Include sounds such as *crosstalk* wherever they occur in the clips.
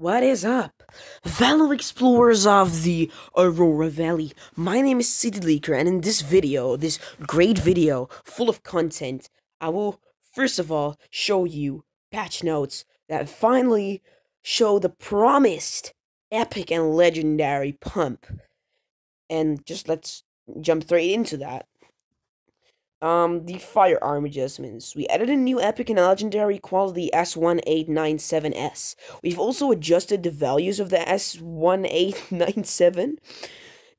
What is up, fellow explorers of the Aurora Valley? My name is CD Leaker, and in this video, this great video full of content, I will first of all show you patch notes that finally show the promised epic and legendary pump. And just let's jump straight into that. Um, the firearm adjustments. We added a new epic and legendary quality S1897S. We've also adjusted the values of the S1897.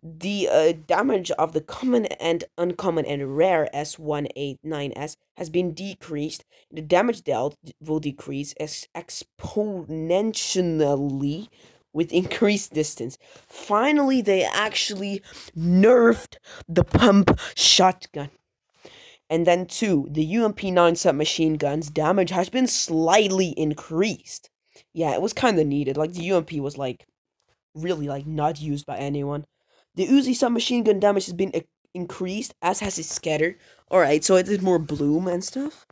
The uh, damage of the common and uncommon and rare S189S has been decreased. The damage dealt will decrease ex exponentially with increased distance. Finally, they actually nerfed the pump shotgun. And then two, the UMP 9 submachine gun's damage has been slightly increased. Yeah, it was kind of needed. Like the UMP was like really like not used by anyone. The Uzi submachine gun damage has been uh, increased, as has its scatter. Alright, so it is more bloom and stuff.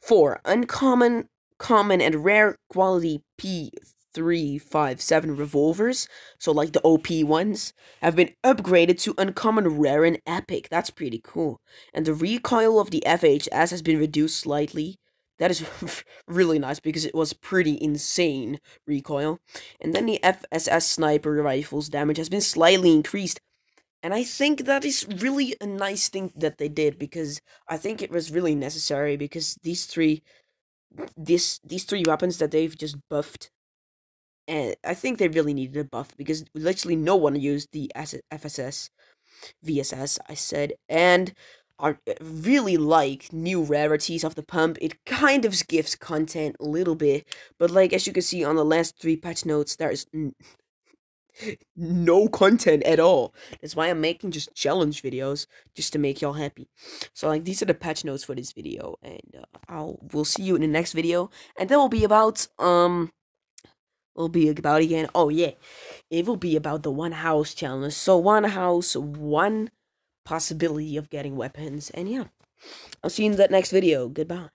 Four, uncommon, common, and rare quality P three, five, seven revolvers, so like the OP ones, have been upgraded to uncommon, rare, and epic. That's pretty cool. And the recoil of the FHS has been reduced slightly. That is *laughs* really nice because it was pretty insane recoil. And then the FSS sniper rifles damage has been slightly increased. And I think that is really a nice thing that they did because I think it was really necessary because these three this these three weapons that they've just buffed and I think they really needed a buff because literally no one used the FSS, VSS, I said, and I really like new rarities of the pump. It kind of gives content a little bit, but like as you can see on the last three patch notes, there's *laughs* no content at all. That's why I'm making just challenge videos just to make y'all happy. So like these are the patch notes for this video, and uh, I'll we'll see you in the next video, and that will be about um will be about again? Oh yeah, it will be about the one house challenge. So one house, one possibility of getting weapons, and yeah, I'll see you in that next video. Goodbye.